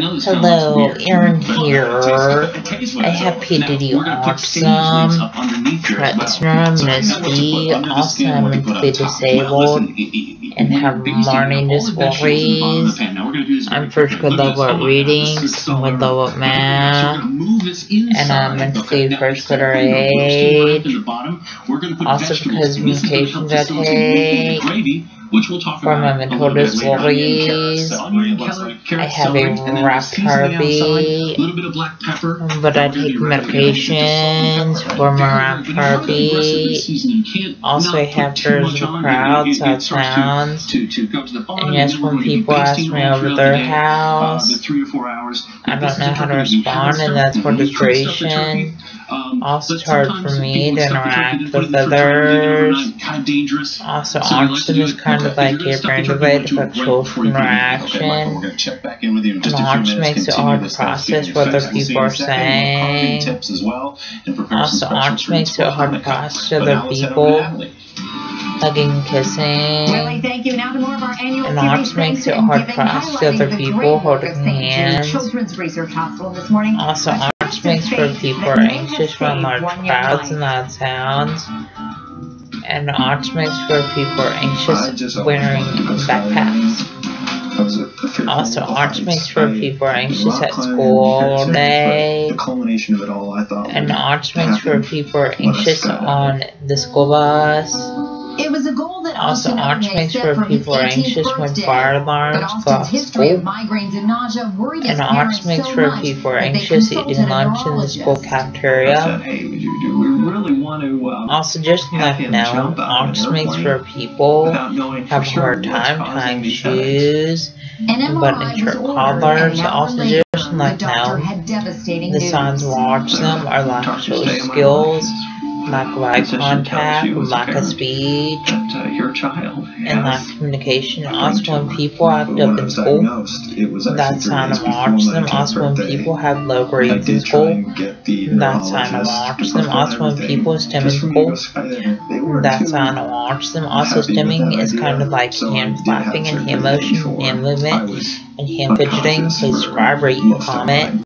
know this sounds Hello, Aaron here. I it's have like. PDD Now, we're gonna put stage links Awesome, up underneath here as well. Platinum, So I know what to put the skin, also what to put on mentally disabled, and have learning all the vegetables in the bottom of the disabilities. pan. Now, we're gonna do this I'm first good level at reading, second level at math, gonna move this and. Um, I'm mentally first good of roasting age. wrap in the bottom, we're gonna put Also because And this is gonna help medications I facilitate movement in the take which we'll talk for about my a mental disabilities. I have a and wrap seasoning outside, a Harvey, little bit of black pepper. but I We're gonna be take ready to go. Just the salt and medications for my wrap But how aggressive is Harvey. seasoning? You can't Also, I have too Birds much of the on. Crowd, It- it- so it it starts to- sounds. to, to go to the bottom, And yes, when people ask me over their uh, house, the three or four hours. I don't know how to turkey. You have respond, and that's for frustration. Um, Also, it's hard for me to stuff the turkey, interact then put it with in the refrigerator others. overnight, Kind of dangerous. Also, autism is kind of like If you're gonna a stuff of brain turkey, delay you want to to do it right social before you put it in. Okay, Michael, interaction. We're check back in with you in And just a few launch minutes. makes it Continue hard to process what other fest. We'll see people are a second. We'll have carving saying. tips as well and prepare some Also, special launch makes for it hard to process to But other now let's head over to people. Hugging, Willie, kissing. thank you. Now to more of our annual And series, launch makes it Thanksgiving hard to Giving, process to other the people great work holding hands. Children's Research Hospital this morning. Also, A launch trusted makes for face people are anxious when saved large crowds life. and loud sounds. And launch makes for people are anxious just wearing wanted to backpacks. Also, of arch heights. makes for people are anxious at school all day. The culmination of it all, I thought. And would arch makes for people are anxious on the school bus. It was a goal that Also, Austin arch Ognet makes set for for people are anxious when fire alarms go off history of school. migraines and nausea worried his And arch makes so for people are anxious consulted eating lunch in the school neurologist. I cafeteria. Said, hey, would you, do we really want to, um, Also, just have left now, jump out of arch an makes for people without knowing for have a sure hard time tying shoes. An And MRI button shirt collars. and an hour Also, just like now, the news. signs watch them are lack Talk social stay in my skills, mind. Lack of eye contact, you as a lack of speech, That uh, your child and lack of communication. Also, when people act up in school, diagnosed, it was that's how to watch them. Also, when people have low grades in school, and get the that's how to watch them. Also, when people stim in just for me to go school, skydiving. They weren't that's how to watch them. Also, stimming is kind of like hand flapping and hand motion, hand movement, and hand fidgeting. Please subscribe, rate, and comment.